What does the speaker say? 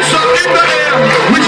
Hands up in the air.